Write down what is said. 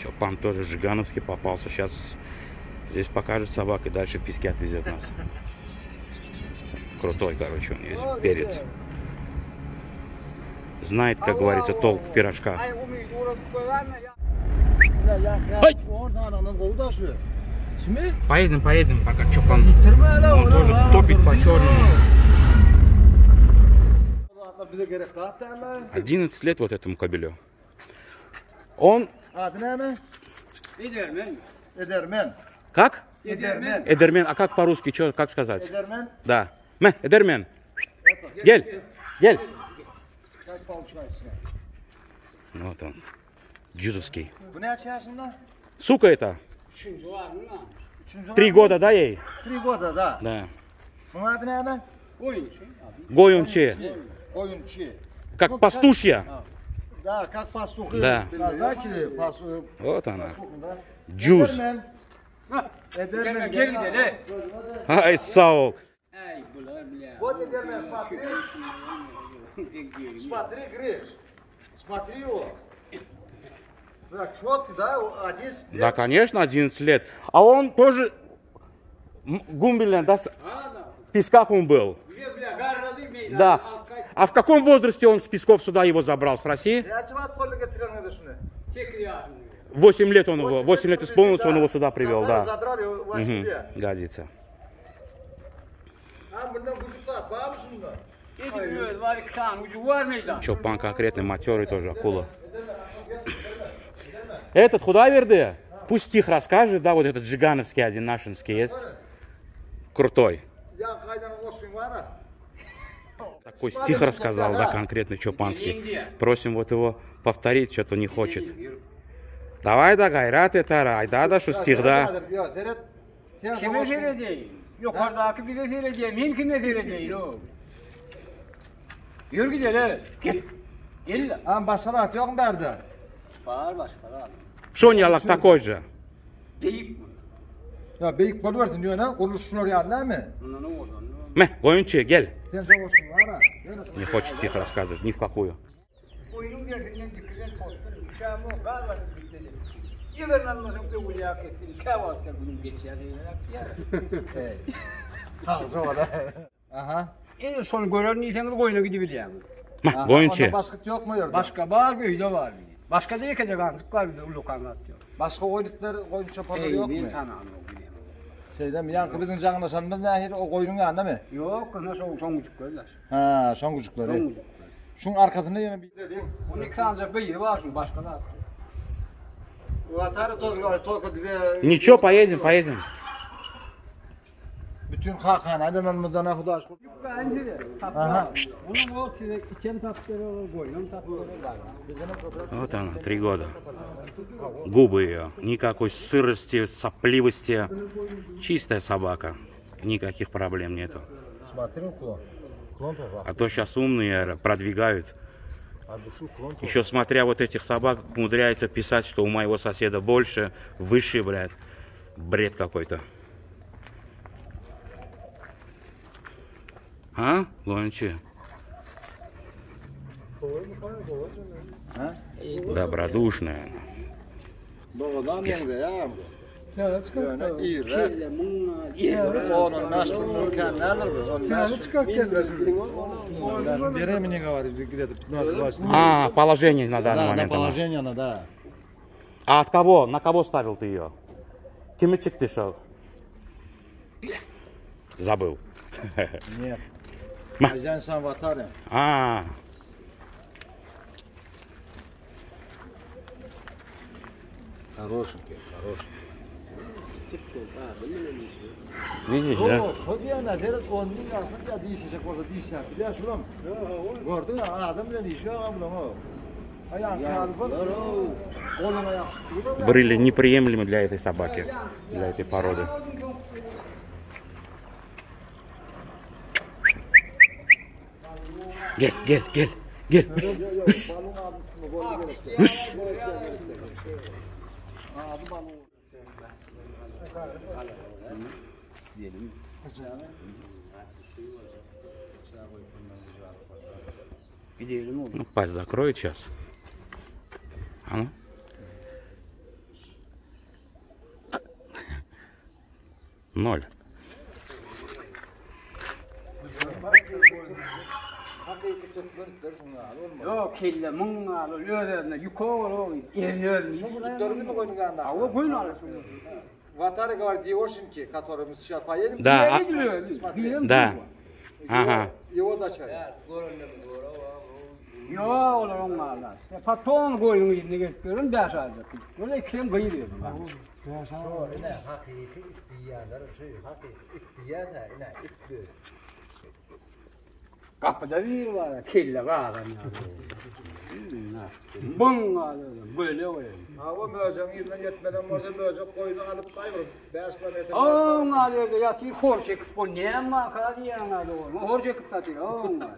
Чопан тоже Жигановский попался. Сейчас здесь покажет собак и дальше в песке отвезет нас. Крутой, короче, он есть. Перец. Знает, как говорится, толк в пирожках. Поедем, поедем, пока Чопан. Он тоже топит по черному. Bize gerek daha değil mi? 11 лет вот этому кобелю. Он Mi? Edermen. Edermen. как? Edermen. Эдермен. А как по-русски, что, как сказать? Edermen. Да. Мэ, Эдермен. Гель. Гель. Balık şahisi? Вот он. Джузовский. Сука это. Три года, да, ей? Trigoda da. Да. Abi. Гоюнчи. Oyuncu. Как пастушья. Pasuku. Da. Biraz daha çili. Pasu. Вот она. Pasukunda. Джуз. Gel gidelim. Ай, сау. Ey bular bile. Вот Edermen. Смотри. Смотри, Гриш. Смотри его. Да, четкий, да? Один Да, конечно, 11 лет. А он тоже м, Гумбелен, да, в Песках он был. Да. А в каком возрасте он с Песков сюда его забрал, спроси? Ne açıvat balı getiren de şunu. Tekrar yaşını. 8 лет он его, 8 лет исполнилось, он его сюда привел, да. Василия. Годится. Чопан конкретный, матерый тоже, акула. Этот худаверды, пусть стих расскажет, да, вот этот Жигановский один нашинский есть. Крутой kaydanın koşkun var ha. Такой стих рассказал, да, конкретно Чопанский. Просим вот его повторить, что-то не хочет. Давай да гайрат это рай, да, да, что стих, да. Ya deret. Sen Kime koşkun. seyredeyim? Yukarıdaki bize seyredeyim. Min kime seyredeyim o? Yürü gidelim. Gel. Gel lan. Ha başka da yok mu berde? Var başka lan. Шоньялак такой же. Deyik mi? Ya beyik bolu versin diyor ne? Konuşsun oraya değil mi? Ona ne oldu? Мэ, Гоюнчи, гель. Sen çok koşkun var ha. Gel şunu. Не хочет стих рассказывать, ни в какую. Oyunun gerçekten dikkat postun. Uşağımı o galiba dikledim. Yılın anlasın bir uyağı kestim. Kahvaltıda bunun geçeceği Hey. Tamam çok da. Aha. En son görenliyseniz koyuna gidebileceğim. Мэ, Aha, Гоюнчи. onda Başka yok mu orada? Başka var bir hüde var bir. Başka da yıkacak antıklar bir de uluk anlatıyor. Başka oyunluklar, oyun çapaları Ey yok mu? bir tane anlıyor bileyim. Şeyden mi? Yankı bizim canına sanmaz nahir o koyunun yanında mı? Yok nasıl o son buçuk görürler. Ha, son Son kucukları. buçuk. Şunun arkasında yine bir dedin. Onun iki tane kıyı var şu başka da. O atarı toz var, toz diye. Ничего, поедем, поедем. Içen tatları olur, koyunun tatları var. Вот она, три года. Губы ее. Никакой сырости, сопливости. Чистая собака. Никаких проблем нету. А то сейчас умные продвигают. А. Еще смотря вот этих собак, умудряется писать, что у моего соседа больше, выше, блядь. Бред какой-то. Беременный говорит, где-то 15 20 А, положение на данный Да, на момент. она. положение она, да. А от кого? На кого ставил ты ее? Кимичик ты шел? Забыл. Нет. Сам в атаре. А, Хорошенький, хорошенький. видишь, да? Брыли неприемлемы для этой собаки, для этой породы. Gel gel gel. Gel. Üs. Üs. Üs. Diyelim. Ну, пасть закроет сейчас. А ну. Ноль. eğitik dökmelikler şuna al olmadı. Yok kelle mın al ölerine yukarı ol erini ölerine. Şu buçuklarını mı koydun ganda? Ava koyun al şunu. Vatara var diyorsun ki katorumuz şey yapayım. Da. Da. Aha. Yuva da çay. Yo olar onlarlar. Patron koyun yine getiriyorum ders alacak. Böyle ikisini kıyırıyordum ben. Şu ne hakiki ihtiyarlar, şu hakiki ihtiyar da ne ihtiyar. Kapıda bir var, kelle bağlan ya. Bun alıyorum, böyle koyuyorum. Ha o mözen yıldan yetmeden orada mözen koyunu alıp kaybolup 5 kilometre. Oğun alıyordu yatıyor, hor çekip bu ne var kadar diyen alıyor. Hor çekip tatıyor, oğun alıyor.